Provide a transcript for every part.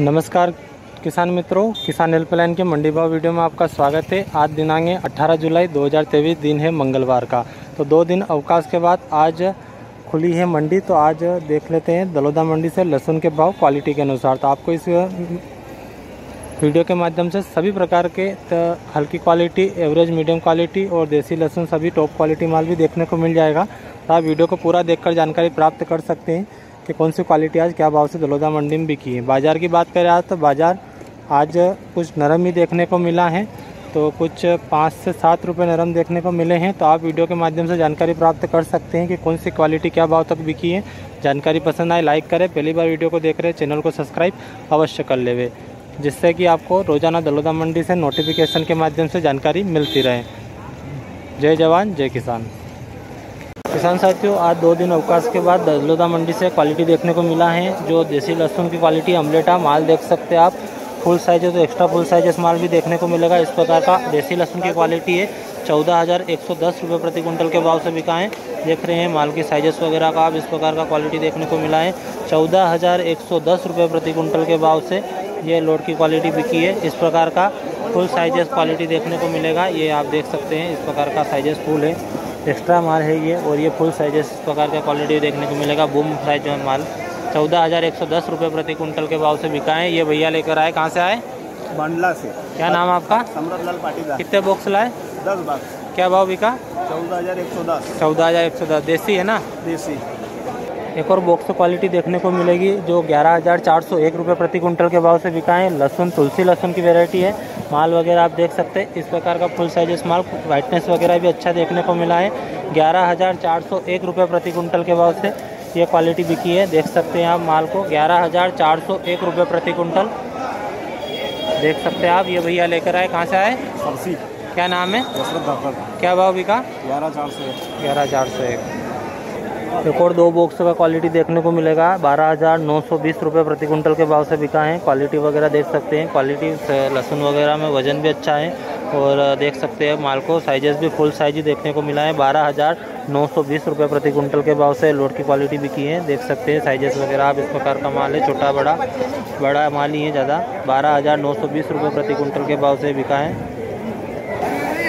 नमस्कार किसान मित्रों, किसान हेल्पलाइन के मंडी भाव वीडियो में आपका स्वागत है। आज दिनांक 18 जुलाई 2023 दिन है मंगलवार का। तो दो दिन अवकाश के बाद आज खुली है मंडी तो आज देख लेते हैं दलोदा मंडी से लहसुन के भाव क्वालिटी के अनुसार। तो आपको इस वीडियो के माध्यम से सभी प्रकार के हल्की क्वालिटी, एवरेज, मीडियम क्वालिटी और देसी लहसुन, सभी टॉप क्वालिटी माल भी देखने को मिल जाएगा। तो आप वीडियो को पूरा देखकर जानकारी प्राप्त कर सकते हैं। कि कौन सी क्वालिटी आज क्या भाव से दलोदा मंडी में बिकी है। बाज़ार की बात करें आज तो बाज़ार आज कुछ नरम ही देखने को मिला है। तो कुछ पाँच से सात रुपये नरम देखने को मिले हैं। तो आप वीडियो के माध्यम से जानकारी प्राप्त कर सकते हैं कि कौन सी क्वालिटी क्या भाव तक बिकी है। जानकारी पसंद आए लाइक करें। पहली बार वीडियो को देख रहे चैनल को सब्सक्राइब अवश्य कर लेवे, जिससे कि आपको रोज़ाना दलोदा मंडी से नोटिफिकेशन के माध्यम से जानकारी मिलती रहे। जय जवान, जय किसान। किसान साथियों, आज दो दिन अवकाश के बाद दलोदा मंडी से क्वालिटी देखने को मिला है। जो देसी लहसुन की क्वालिटी, अमलेटा, माल देख सकते हैं आप। फुल साइज़ है तो एक्स्ट्रा फुल साइज़ माल भी देखने को मिलेगा। इस प्रकार का देसी लहसुन की क्वालिटी है। चौदह हज़ार एक सौ दस रुपये प्रति कुंटल के भाव से बिका है। देख रहे हैं माल की साइजेस वगैरह का आप। इस प्रकार का क्वालिटी देखने को मिला है। चौदह हज़ार एक सौ दस रुपये प्रति कुंटल के भाव से ये लोड की क्वालिटी बिकी है। इस प्रकार का फुल साइजेस क्वालिटी देखने को मिलेगा। ये आप देख सकते हैं। इस प्रकार का साइजेस फुल है। एक्स्ट्रा माल है ये और ये फुल साइज़ इस प्रकार का क्वालिटी देखने को मिलेगा। बूम साइज़ माल। चौदह हज़ार एक सौ दस रुपये प्रति कुंटल के भाव से बिका है ये भैया लेकर आए। कहाँ से आए? बंडला से। क्या नाम आपका? सम्राट लाल पाटीदार। कितने बॉक्स लाए? दस बॉक्स क्या भाव बिका? चौदह हज़ार एक सौ दस। चौदह हज़ार एक सौ दस। देसी है ना? देसी। एक और बॉक्स क्वालिटी देखने को मिलेगी जो ग्यारह हज़ार चार सौ एक रुपये प्रति कुंटल के भाव से बिका है लहसुन तुलसी लहसुन की वेराइटी है। माल वगैरह आप देख सकते हैं। इस प्रकार का फुल साइज़ माल वाइटनेस वगैरह भी अच्छा देखने को मिला है। ग्यारह हज़ार चार सौ एक रुपये प्रति कुंटल के भाव से ये क्वालिटी बिकी है। देख सकते हैं आप माल को। ग्यारह हज़ार चार सौ एक रुपये प्रति कुंटल देख सकते हैं आप ये भैया लेकर आए। कहाँ से आए? सरसी। क्या नाम है? क्या भाव बिका? ग्यारह चार सौ एक। ग्यारह हज़ार सौ एक। एक और दो बॉक्स का क्वालिटी देखने को मिलेगा। बारह हज़ार नौ सौ बीस रुपये प्रति कुंटल के भाव से बिका है। क्वालिटी वगैरह देख सकते हैं। क्वालिटी लहसुन वगैरह में वज़न भी अच्छा है और देख सकते हैं माल को। साइजेस भी फुल साइज़ ही देखने को मिला है। बारह हज़ार नौ सौ बीस रुपये प्रति कुंटल के भाव से लोड की क्वालिटी बिकी है। देख सकते हैं साइजेस वगैरह। आप इस प्रकार का माल है, छोटा, बड़ा बड़ा माल ही है ज़्यादा। बारह हज़ार नौ सौ बीस रुपये प्रति कुंटल के भाव से बिका है।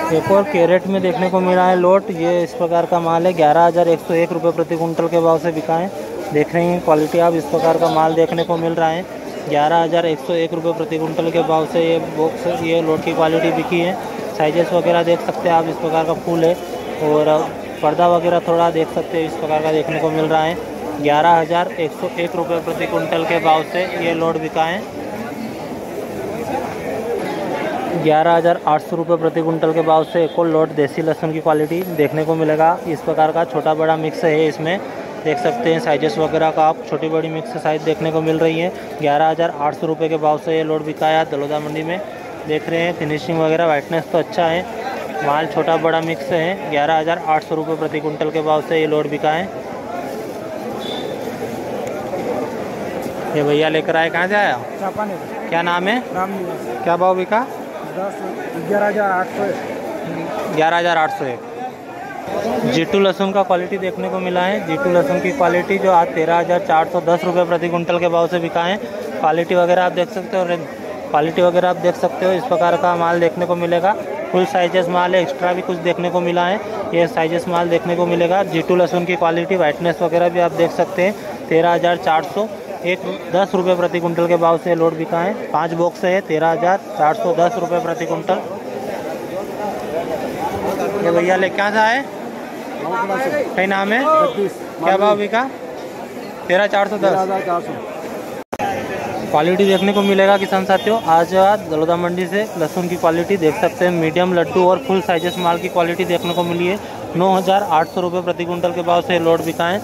एक और कैरेट में देखने को मिला है लोट। ये इस प्रकार का माल है। ग्यारह हज़ार एक सौ एक रुपये प्रति कुंटल के भाव से बिका है। देख रहे हैं क्वालिटी आप, इस प्रकार का माल देखने को मिल रहा है। ग्यारह हज़ार एक सौ एक रुपये प्रति कुंटल के भाव से ये बॉक्स ये लोट की क्वालिटी बिकी है। साइजेस वगैरह देख सकते हैं आप, इस प्रकार का फूल है। और पर्दा वगैरह थोड़ा देख सकते हैं, इस प्रकार का देखने को मिल रहा है। ग्यारह हज़ार एक सौ एक रुपये प्रति कुंटल के भाव से ये लोड बिका है। ग्यारह हज़ार आठ सौ रुपये प्रति कुंटल के भाव से एक और लोट देसी लहसुन की क्वालिटी देखने को मिलेगा। इस प्रकार का छोटा बड़ा मिक्स है इसमें। देख सकते हैं साइजेस वगैरह का आप। छोटी बड़ी मिक्स साइज़ देखने को मिल रही है। ग्यारह हज़ार आठ सौ रुपये के भाव से ये लोड बिकाया दलोदा मंडी में देख रहे हैं। फिनिशिंग वगैरह वाइटनेस तो अच्छा है। माल छोटा बड़ा मिक्स है। ग्यारह हज़ार आठ सौ रुपये प्रति कुंटल के भाव से ये लोड बिका है। ये भैया लेकर आए। कहाँ से आया? क्या नाम है? क्या भाव बिका? दस ग्यारह हज़ार आठ सौ ग्यारह हज़ार आठ सौ एक जीटू लहसुन का क्वालिटी देखने को मिला है। जीटू लहसुन की क्वालिटी जो आज तेरह हज़ार चार सौ दस रुपये प्रति कुंटल के भाव से बिका है। क्वालिटी वगैरह आप देख सकते हो क्वालिटी वगैरह आप देख सकते हो। इस प्रकार का माल देखने को मिलेगा। फुल साइजेस माल है एक्स्ट्रा भी कुछ देखने को मिला है। ये साइजेस माल देखने को मिलेगा। जीटू लहसुन की क्वालिटी वाइटनेस वगैरह भी आप देख सकते हैं। तेरह हज़ार चार सौ एक दस रुपये प्रति कुंटल के भाव से लोड बिका है। पाँच बॉक्स है तेरह हज़ार चार सौ दस रुपये प्रति कुंटल। ये भैया ले क्या से आए कई नाम है? क्या भाव बिका? तेरह चार सौ दस। क्वालिटी देखने को मिलेगा किसान साथियों। आज दलोदा मंडी से लहसुन की क्वालिटी देख सकते हैं। मीडियम लड्डू और फुल साइजेस माल की क्वालिटी देखने को मिली है। नौ हज़ार आठ सौ रुपये प्रति कुंटल के भाव से लोड बिकाएँ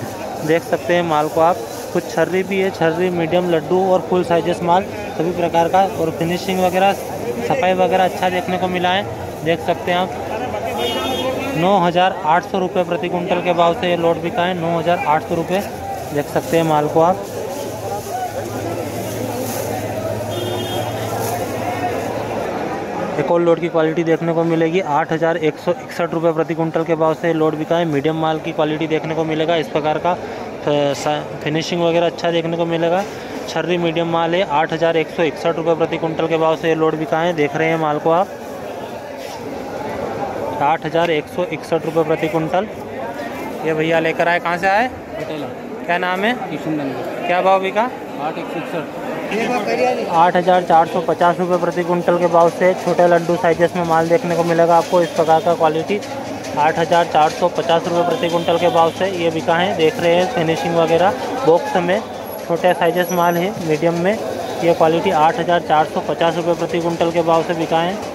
देख सकते हैं माल को आप। कुछ छर्री भी है, छर्री, मीडियम लड्डू और फुल साइजेस माल, सभी प्रकार का और फिनिशिंग वगैरह, सफ़ाई वगैरह अच्छा देखने को मिला है, देख सकते हैं आप। नौ हज़ार आठ सौ रुपये प्रति कुंटल के भाव से ये लोड बिका है, नौ हज़ार आठ सौ रुपये, देख सकते हैं माल को आप। एक और लोड की क्वालिटी देखने को मिलेगी, आठ हज़ार एक सौ इकसठ रुपये प्रति कुंटल के भाव से लोड बिका है, मीडियम माल की क्वालिटी देखने को मिलेगा, इस प्रकार का। फिनिशिंग वगैरह अच्छा देखने को मिलेगा। छर्री मीडियम माल है आठ हज़ार एक सौ इकसठ रुपये प्रति कुंटल के भाव से ये लोड बिका है देख रहे हैं माल को आप। आठ हज़ार एक सौ इकसठ रुपये प्रति कुंटल ये भैया लेकर आए कहाँ से आए? क्या नाम है? किशनगंज। क्या भाव बिका? आठ एक सौ इकसठ। आठ हज़ार चार सौ पचास रुपये प्रति कुंटल के भाव से छोटे लड्डू साइजेस में माल देखने को मिलेगा आपको इस प्रकार का क्वालिटी आठ हज़ार चार सौ पचास रुपये प्रति कुंटल के भाव से ये बिका है देख रहे हैं फिनिशिंग वगैरह। बॉक्स में छोटे साइजेस माल है मीडियम में। ये क्वालिटी आठ हज़ार चार सौ पचास रुपये प्रति कुंटल के भाव से बिका है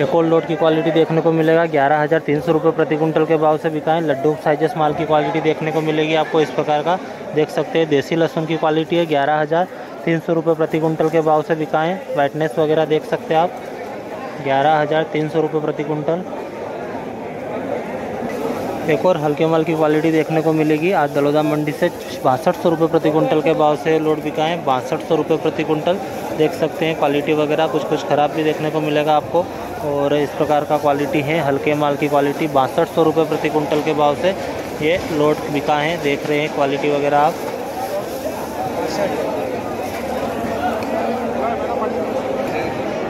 एक और लोड की क्वालिटी देखने को मिलेगा। ग्यारह हज़ार तीन सौ रुपये प्रति कुंटल के भाव से बिका है लड्डू साइजेस माल की क्वालिटी देखने को मिलेगी आपको इस प्रकार का। देख सकते हैं, देसी लहसुन की क्वालिटी है। ग्यारह हज़ार तीन सौ रुपये प्रति कुंटल के भाव से बिका है वाइटनेस वगैरह देख सकते हैं आप। ग्यारह हज़ार तीन सौ रुपये प्रति कुंटल एक और हल्के माल की क्वालिटी देखने को मिलेगी। आज दलोदा मंडी से बासठ सौ रुपये प्रति कुंटल के भाव से लोड बिका है बासठ सौ रुपये प्रति कुंटल देख सकते हैं क्वालिटी वगैरह कुछ कुछ ख़राब भी देखने को मिलेगा आपको। और इस प्रकार का क्वालिटी है, हल्के माल की क्वालिटी बासठ सौ रुपये प्रति कुंटल के भाव से ये लोड बिका है देख रहे हैं क्वालिटी वगैरह आप।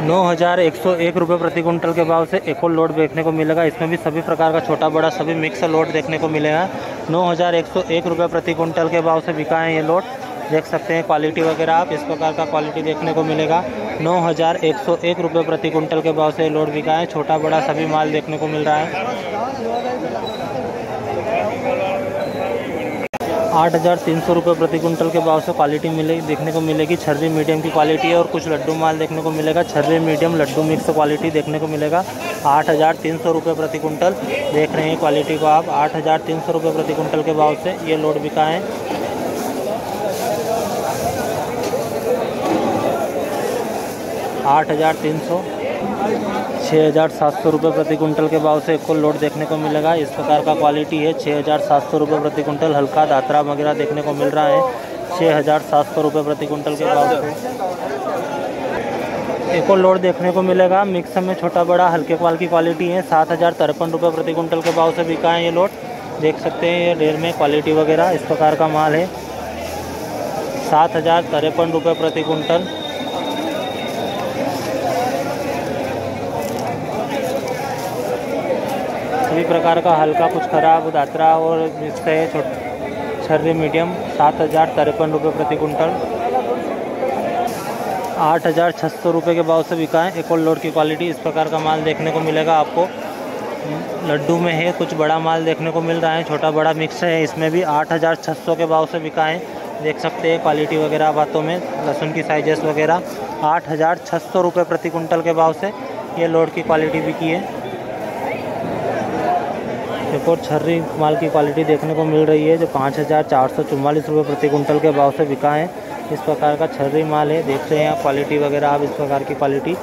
नौ हज़ार एक सौ एक रुपये प्रति कुंटल के भाव से एक और लोड देखने को मिलेगा। इसमें भी सभी प्रकार का छोटा बड़ा सभी मिक्स लोड देखने को मिलेगा। नौ हज़ार एक सौ एक रुपये प्रति कुंटल के भाव से बिका है ये लोड देख सकते हैं क्वालिटी वगैरह आप, इस प्रकार का क्वालिटी देखने को मिलेगा। नौ हज़ार एक सौ एक रुपये प्रति कुंटल के भाव से लोड बिका है। छोटा बड़ा सभी माल देखने को मिल रहा है। आठ हज़ार तीन सौ रुपये प्रति कुंटल के भाव से क्वालिटी मिलेगी देखने को मिलेगी छर्री मीडियम की क्वालिटी है और कुछ लड्डू माल देखने को मिलेगा। छर्री मीडियम लड्डू मिक्स क्वालिटी देखने को मिलेगा। आठ हज़ार तीन सौ रुपये प्रति कुंटल देख रहे हैं क्वालिटी को आप। आठ हज़ार तीन सौ रुपये प्रति कुंटल के भाव से ये लोड बिका है। आठ हज़ार तीन सौ। छः हज़ार सात सौ रुपये प्रति कुंटल के भाव से एक को लोड देखने को मिलेगा। इस प्रकार का क्वालिटी है। छः हज़ार सात सौ रुपये प्रति कुंटल हल्का दात्रा वगैरह देखने को मिल रहा है। छः हज़ार सात सौ रुपये प्रति कुंटल के भाव से। एक और लोड देखने को मिलेगा। मिक्स में छोटा बड़ा हल्के क्वाल की क्वालिटी है। सात हज़ार तिरपन रुपये प्रति कुंटल के भाव से बिका है ये लोड। देख सकते हैं ये रेल में क्वालिटी वगैरह इस प्रकार का माल है। सात हज़ार तिरपन रुपये प्रति कुंटल सभी प्रकार का हल्का कुछ खराब दात्रा और मिक्स है, छोट छर्री मीडियम, सात हज़ार तिरपन रुपये प्रति कुंटल। आठ हज़ार छः सौ रुपये के भाव से बिका है एक और लोड की क्वालिटी इस प्रकार का माल देखने को मिलेगा आपको। लड्डू में है, कुछ बड़ा माल देखने को मिल रहा है, छोटा बड़ा मिक्स है, इसमें भी आठ हज़ार छः सौ के भाव से बिका है देख सकते हैं क्वालिटी वगैरह बातों में, लहसुन की साइजेस वगैरह। आठ हज़ार छः सौ रुपये प्रति कुंटल के भाव से ये लोड की क्वालिटी बिकी है। एक और छर्री माल की क्वालिटी देखने को मिल रही है, जो पाँच हज़ार चार सौ चुम्वालीस रुपये प्रति कुंटल के भाव से बिका है। इस प्रकार का छर्री माल है देखते हैं आप क्वालिटी वगैरह, आप इस प्रकार की क्वालिटी